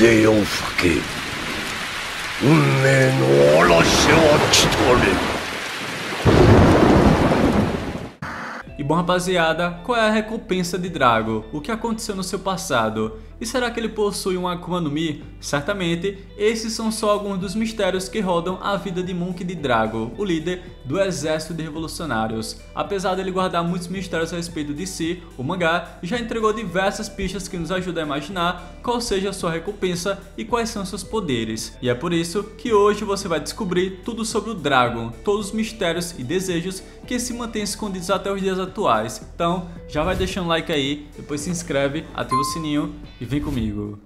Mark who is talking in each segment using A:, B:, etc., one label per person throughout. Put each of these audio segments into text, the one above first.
A: 風よ吹け運命の嵐は来たれ
B: E bom rapaziada, qual é a recompensa de Drago? O que aconteceu no seu passado? E será que ele possui um Akuma no Mi? Certamente, esses são só alguns dos mistérios que rodam a vida de Monk de Drago, o líder do exército de revolucionários. Apesar dele guardar muitos mistérios a respeito de si, o mangá já entregou diversas pistas que nos ajudam a imaginar qual seja a sua recompensa e quais são seus poderes. E é por isso que hoje você vai descobrir tudo sobre o Dragon, todos os mistérios e desejos que se mantêm escondidos até os dias atuais. Então, já vai deixando like aí, depois se inscreve, ativa o sininho e vem comigo.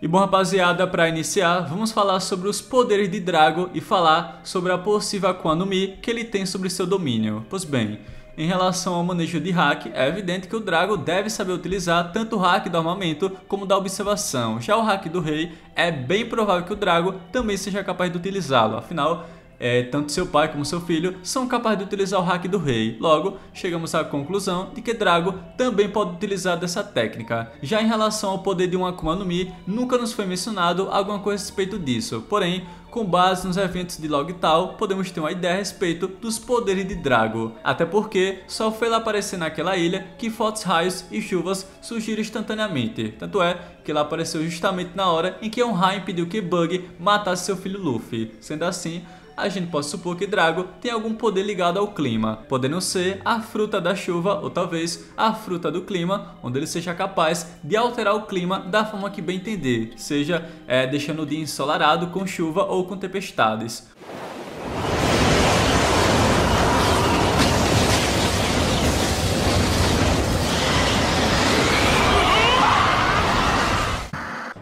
B: E bom rapaziada, para iniciar, vamos falar sobre os poderes de Drago e falar sobre a possível Akuma no Mi que ele tem sobre seu domínio. Pois bem, em relação ao manejo de hack, é evidente que o Drago deve saber utilizar tanto o hack do armamento como da observação. Já o hack do rei, é bem provável que o Drago também seja capaz de utilizá-lo, afinal, é, tanto seu pai como seu filho são capazes de utilizar o hack do rei. Logo, chegamos à conclusão de que Drago também pode utilizar dessa técnica. Já em relação ao poder de um Akuma no Mi, nunca nos foi mencionado alguma coisa a respeito disso. Porém, com base nos eventos de Logtal, podemos ter uma ideia a respeito dos poderes de Drago. Até porque só foi lá aparecer naquela ilha que fortes raios e chuvas surgiram instantaneamente. Tanto é que ela apareceu justamente na hora em que Onrei impediu que Bug matasse seu filho Luffy. Sendo assim, a gente pode supor que Drago tem algum poder ligado ao clima, podendo ser a fruta da chuva ou talvez a fruta do clima, onde ele seja capaz de alterar o clima da forma que bem entender, seja é, deixando o dia ensolarado com chuva ou com tempestades.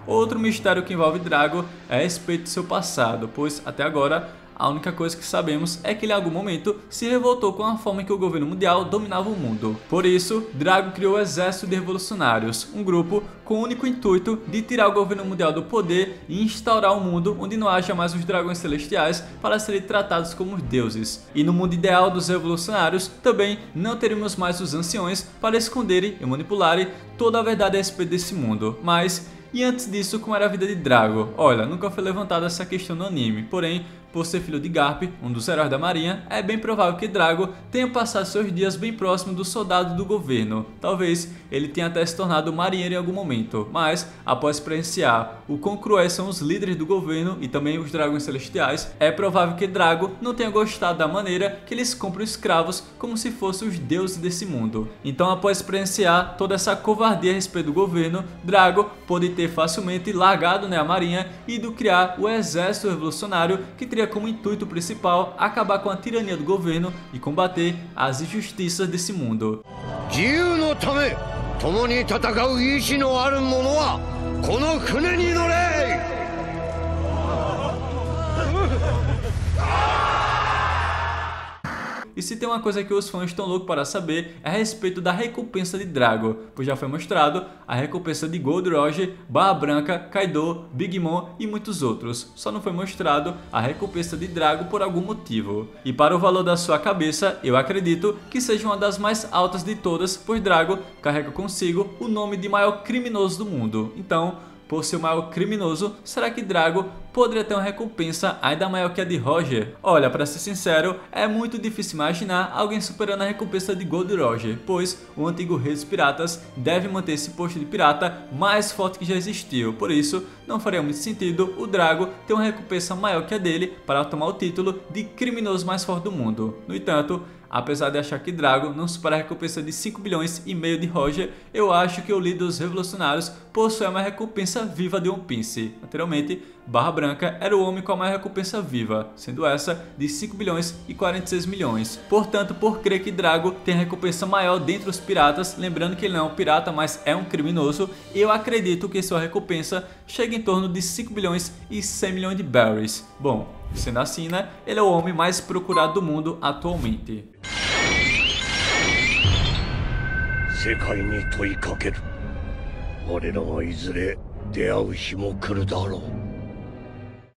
B: Outro mistério que envolve Drago é a respeito do seu passado, pois até agora a única coisa que sabemos é que ele em algum momento se revoltou com a forma que o governo mundial dominava o mundo. Por isso, Drago criou o Exército de Revolucionários, um grupo com o único intuito de tirar o governo mundial do poder e instaurar um mundo onde não haja mais os dragões celestiais para serem tratados como deuses. E no mundo ideal dos revolucionários, também não teremos mais os anciões para esconderem e manipularem toda a verdade a respeito desse mundo. Mas e antes disso, como era a vida de Drago? Olha, nunca foi levantada essa questão no anime, porém por ser filho de Garp, um dos heróis da marinha, é bem provável que Drago tenha passado seus dias bem próximo do soldado do governo. Talvez ele tenha até se tornado marinheiro em algum momento, mas após experienciar o quão cruéis são os líderes do governo e também os dragões celestiais, é provável que Drago não tenha gostado da maneira que eles compram escravos como se fossem os deuses desse mundo. Então após experienciar toda essa covardia a respeito do governo, Drago pode ter facilmente largado né, a marinha e ido criar o exército revolucionário que teria como intuito principal acabar com a tirania do governo e combater as injustiças desse mundo. E se tem uma coisa que os fãs estão loucos para saber é a respeito da recompensa de Drago, pois já foi mostrado a recompensa de Gold Roger, Barra Branca, Kaido, Big Mom e muitos outros. Só não foi mostrado a recompensa de Drago por algum motivo. E para o valor da sua cabeça, eu acredito que seja uma das mais altas de todas, pois Drago carrega consigo o nome de maior criminoso do mundo. Então, por ser o maior criminoso, será que Drago poderia ter uma recompensa ainda maior que a de Roger? Olha, para ser sincero, é muito difícil imaginar alguém superando a recompensa de Gold Roger, pois o antigo rei dos piratas deve manter esse posto de pirata mais forte que já existiu, por isso não faria muito sentido o Drago ter uma recompensa maior que a dele para tomar o título de criminoso mais forte do mundo. No entanto, Apesar de achar que Drago não supera a recompensa de 5 bilhões e meio de Roger, eu acho que o líder dos revolucionários possui uma recompensa viva de One Piece. Anteriormente, Barra Branca era o homem com a maior recompensa viva, sendo essa de 5 bilhões e 46 milhões. Portanto, por crer que Drago tem a recompensa maior dentre os piratas, lembrando que ele não é um pirata, mas é um criminoso, eu acredito que sua recompensa chega em torno de 5 bilhões e 100 milhões de berries. Bom, sendo assim, né, ele é o homem mais procurado do mundo atualmente. 世界に問いかける俺らはいずれ出会う日も来るだろう